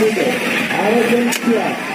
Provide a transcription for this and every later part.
people. Allison Smith.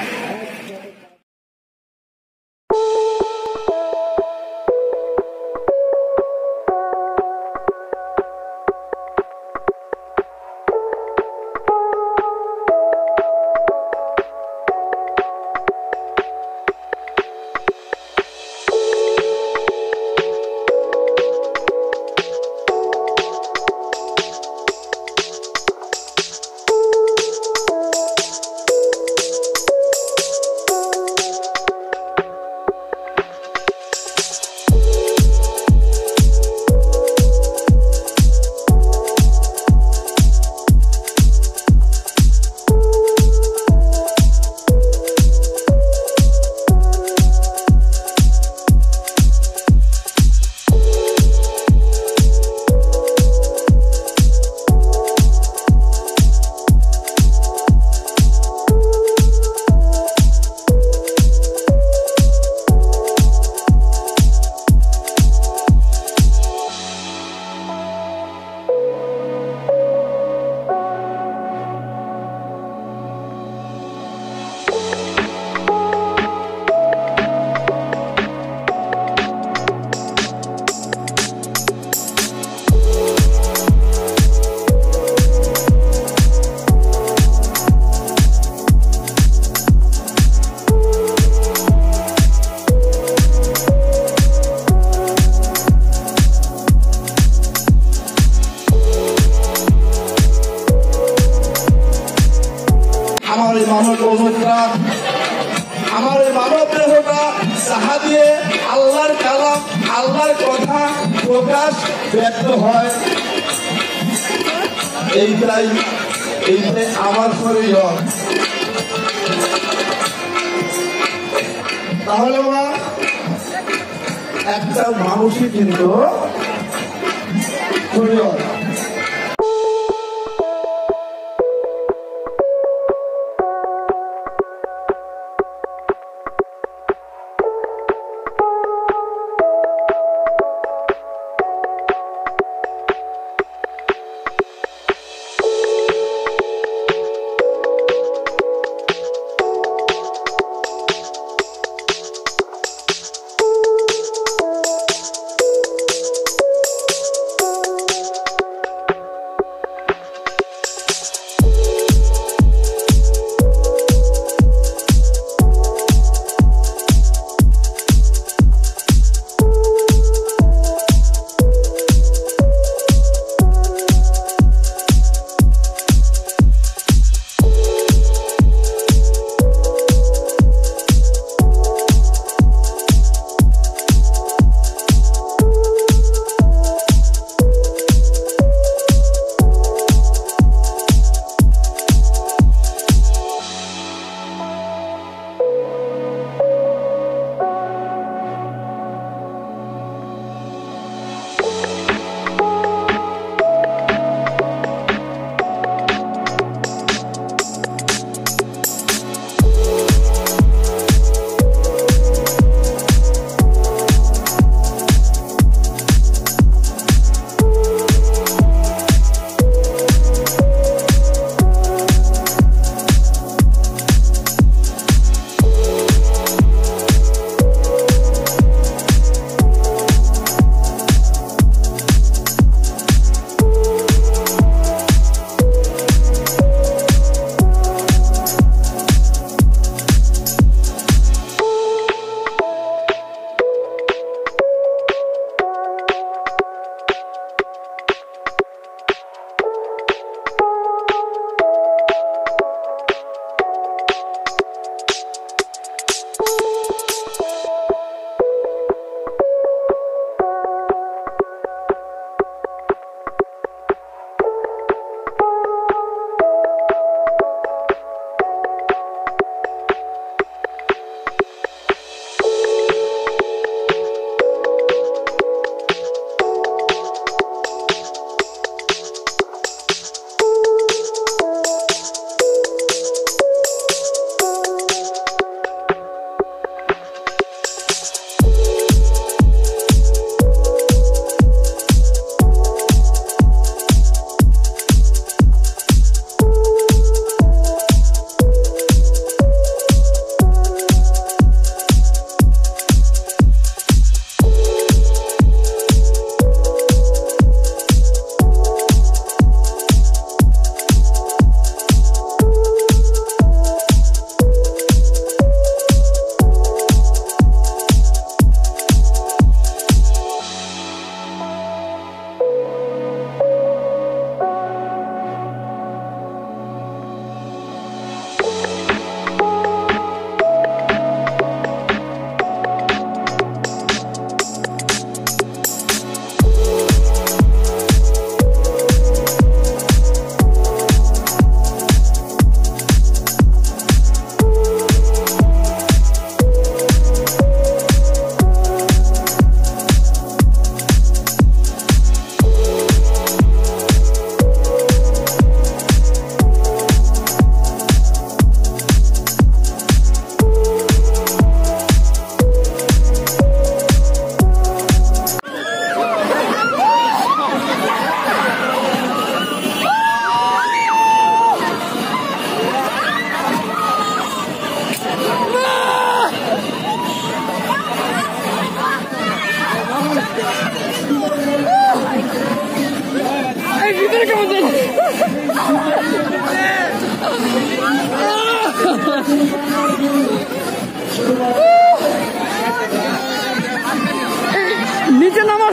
আমার অনুপ্রা আমার মানব দেহটা যাহা দিয়ে আল্লাহর কালাম, আল্লাহর কথা প্রকাশ ব্যক্ত হয়। এইটাই এইটাই আমার শরীর তাহলে ওরা একটা মানুষই কিন্তু শরীর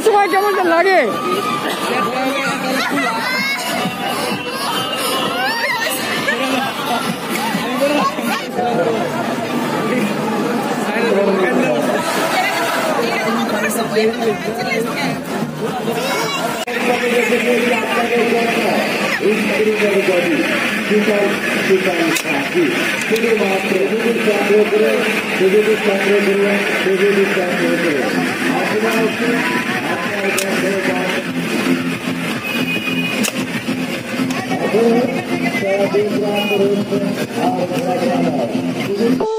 समय कम लगे Thank. Thank you.